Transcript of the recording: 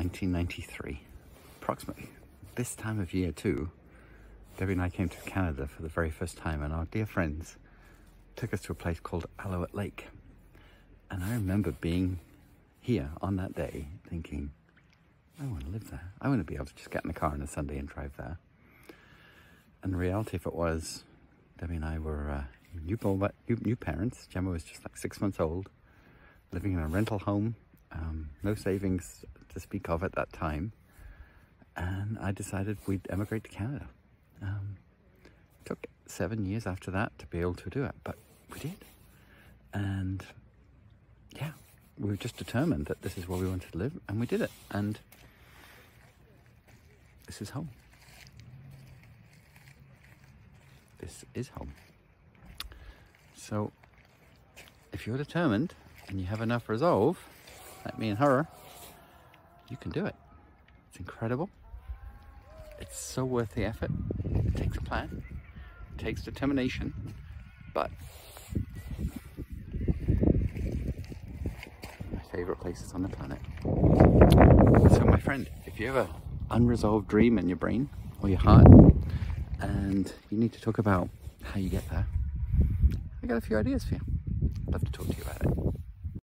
1993, approximately. This time of year too, Debbie and I came to Canada for the very first time and our dear friends took us to a place called Alouette Lake. And I remember being here on that day thinking, I want to live there. I want to be able to just get in the car on a Sunday and drive there. And the reality of it was, Debbie and I were uh, new, new, new parents. Gemma was just like six months old, living in a rental home, um, no savings to speak of at that time. And I decided we'd emigrate to Canada. Um, it took seven years after that to be able to do it, but we did. And yeah, we were just determined that this is where we wanted to live, and we did it. And this is home. This is home. So, if you're determined and you have enough resolve, like me and her, you can do it. It's incredible. It's so worth the effort. It takes a plan, it takes determination, but my favorite places on the planet. So my friend, if you have an unresolved dream in your brain or your heart and you need to talk about how you get there, I got a few ideas for you. I'd love to talk to you about it.